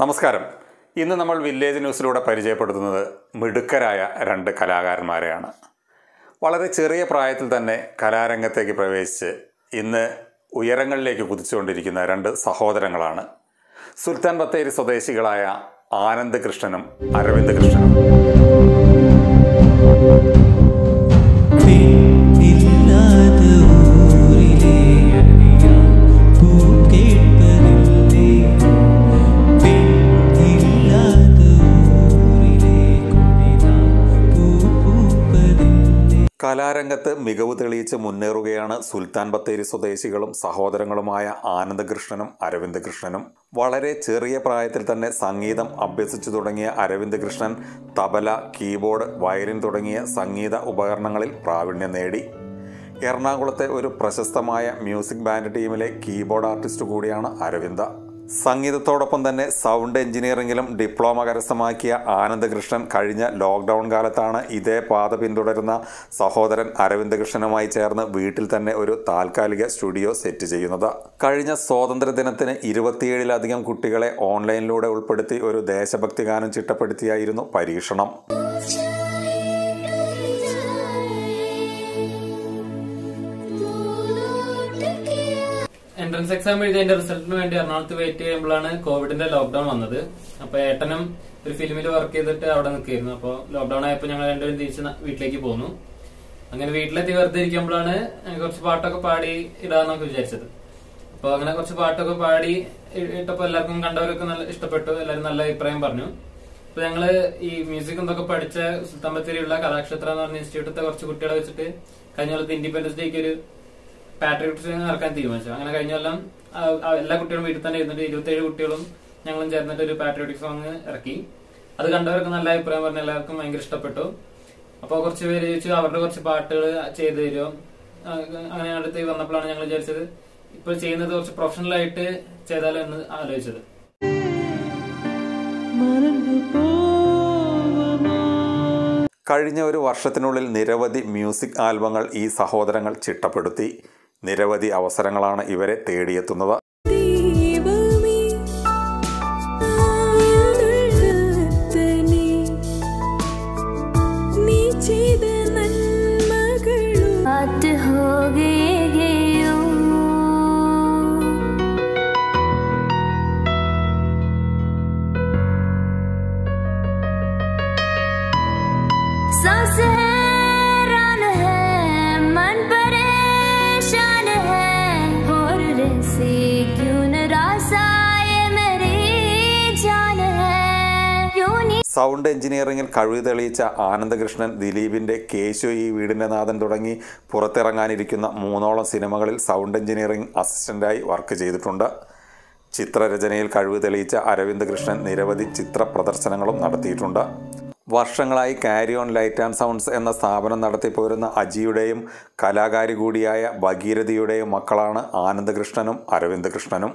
നമസ്കാരം. ഇന്ന് നമ്മൾ വില്ലേജ് ന്യൂസിലൂടെ പരിചയപ്പെടുത്തുന്നത് മിടുക്കരായ രണ്ട് കലാകാരന്മാരെയാണ്. വളരെ ചെറിയ പ്രായത്തിൽ തന്നെ കലാരംഗത്തേക്ക് പ്രവേശിച്ച് ഇന്ന് ഉയരങ്ങളിലേക്ക് കുതിച്ചുകൊണ്ടിരിക്കുന്ന രണ്ട് സഹോദരങ്ങളാണ്. സുൽത്താൻ ബത്തേരി സ്വദേശികളായ ആനന്ദ് കൃഷ്ണനും അരവിന്ദ് കൃഷ്ണനും. കലാരംഗത്ത് മികവ് തെളിയിച്ച് മുന്നേറുകയാണ് സുൽത്താൻ ബത്തേരി സ്വദേശികളും സഹോദരങ്ങളുമായ ആനന്ദകൃഷ്ണനും അരവിന്ദ് കൃഷ്ണനും വളരെ ചെറിയ പ്രായത്തിൽ തന്നെ സംഗീതം അഭ്യസിച്ചു തുടങ്ങിയ അരവിന്ദ് കൃഷ്ണൻ തബല കീബോർഡ് വയലിൻ തുടങ്ങിയ സംഗീത ഉപകരണങ്ങളിൽ പ്രാവീണ്യം നേടി. എറണാകുളത്തെ ഒരു പ്രശസ്തമായ മ്യൂസിക് ബാൻഡ് ടീമിലെ കീബോർഡ് ആർട്ടിസ്റ്റ് കൂടിയാണ് അരവിന്ദ. സംഗീതത്തോടൊപ്പം തന്നെ സൗണ്ട് എഞ്ചിനീയറിംഗിലും ഡിപ്ലോമ കരസ്ഥമാക്കിയ ആനന്ദകൃഷ്ണൻ കഴിഞ്ഞ ലോക്ക്ഡൗൺ കാലത്താണ് ഇതേ പാത പിന്തുടരുന്ന സഹോദരൻ അരവിന്ദ് കൃഷ്ണനുമായി ചേർന്ന് വീട്ടിൽ തന്നെ ഒരു താൽക്കാലിക സ്റ്റുഡിയോ സെറ്റ് ചെയ്യുന്നത്. കഴിഞ്ഞ സ്വാതന്ത്ര്യ ദിനത്തിന് ഇരുപത്തിയേഴിലധികം കുട്ടികളെ ഓൺലൈനിലൂടെ ഉൾപ്പെടുത്തി ഒരു ദേശഭക്തി ഗാനം ചിട്ടപ്പെടുത്തിയായിരുന്നു പരീക്ഷണം. എൻട്രൻസ് എക്സാം എഴുതി അതിന്റെ റിസൾട്ടിന് വേണ്ടി എറണാകുളത്ത് വെയിറ്റ് ചെയ്യുമ്പോഴാണ് കോവിഡിന്റെ ലോക്ക്ഡൌൺ വന്നത്. അപ്പൊ ഏട്ടനും ഒരു ഫിലിമിൽ വർക്ക് ചെയ്തിട്ട് അവിടെ നിൽക്കുകയായിരുന്നു. അപ്പൊ ലോക്ക്ഡൌൺ ആയപ്പോൾ ഞങ്ങൾ രണ്ടുപേരും തിരിച്ച് വീട്ടിലേക്ക് പോന്നു. അങ്ങനെ വീട്ടിലെത്തി വെറുതെ ഇരിക്കുമ്പോഴാണ് കുറച്ച് പാട്ടൊക്കെ പാടി ഇടാന്നൊക്കെ വിചാരിച്ചത്. അപ്പൊ അങ്ങനെ കുറച്ച് പാട്ടൊക്കെ പാടി ഇട്ടപ്പോൾ ഇട്ടപ്പോ എല്ലാവർക്കും കണ്ടവരൊക്കെ നല്ല ഇഷ്ടപ്പെട്ടു. എല്ലാവരും നല്ല അഭിപ്രായം പറഞ്ഞു. അപ്പൊ ഞങ്ങൾ ഈ മ്യൂസിക് എന്തൊക്കെ പഠിച്ച സുൽത്താൻ ബത്തേരിയുള്ള കലാക്ഷേത്ര എന്ന് പറഞ്ഞ ഇൻസ്റ്റിറ്റ്യൂട്ടിലത്തെ കുറച്ച് കുട്ടികളെ വെച്ചിട്ട് കഴിഞ്ഞ കാലത്ത് ഇൻഡിപെൻഡൻസ് ഡേക്ക് ഒരു പാട്രിക് ട്രെയിനിങ് നടക്കാൻ തീരുമാനിച്ചു അങ്ങനെ കഴിഞ്ഞ കൊല്ലം എല്ലാ കുട്ടികളും വീട്ടിൽ തന്നെ ഇരുന്നിട്ട് ഇരുപത്തേഴ് കുട്ടികളും ഞങ്ങളും ചേർന്നിട്ട് ഒരു പാട്രിയോട്ടിക് സോങ് ഇറക്കി. അത് കണ്ടവർക്ക് നല്ല അഭിപ്രായം പറഞ്ഞു എല്ലാവർക്കും ഭയങ്കര ഇഷ്ടപ്പെട്ടു. അപ്പോൾ കുറച്ച് പേര് ചോദിച്ചു അവരുടെ കുറച്ച് പാട്ടുകൾ ചെയ്തു തരുമോ? അങ്ങനെ അടുത്ത് വന്നപ്പോഴാണ് ഞങ്ങൾ വിചാരിച്ചത് ഇപ്പോൾ ചെയ്യുന്നത് കുറച്ച് പ്രൊഫഷണൽ ആയിട്ട് ചെയ്താലോ എന്ന് ആലോചിച്ചത്. കഴിഞ്ഞ ഒരു വർഷത്തിനുള്ളിൽ നിരവധി മ്യൂസിക് ആൽബങ്ങൾ ഈ സഹോദരങ്ങൾ ചിട്ടപ്പെടുത്തി. നിരവധി അവസരങ്ങളാണ് ഇവരെ തേടിയെത്തുന്നത്. സൗണ്ട് എഞ്ചിനീയറിംഗിൽ കഴിവ് തെളിയിച്ച ആനന്ദകൃഷ്ണൻ ദിലീപിന്റെ കേശു ഈ വീടിന്റെ നാഥൻ തുടങ്ങി പുറത്തിറങ്ങാനിരിക്കുന്ന മൂന്നോളം സിനിമകളിൽ സൗണ്ട് എഞ്ചിനീയറിംഗ് അസിസ്റ്റന്റായി വർക്ക് ചെയ്തിട്ടുണ്ട്. ചിത്രരചനയിൽ കഴിവ് തെളിയിച്ച അരവിന്ദ് കൃഷ്ണൻ നിരവധി ചിത്ര പ്രദർശനങ്ങളും നടത്തിയിട്ടുണ്ട്. വർഷങ്ങളായി carry on light and sounds എന്ന സ്ഥാപനം നടത്തിപ്പോരുന്ന അജിയുടെയും കലാകാരി കൂടിയായ ഭഗീരഥിയുടെയും മക്കളാണ് ആനന്ദകൃഷ്ണനും അരവിന്ദ് കൃഷ്ണനും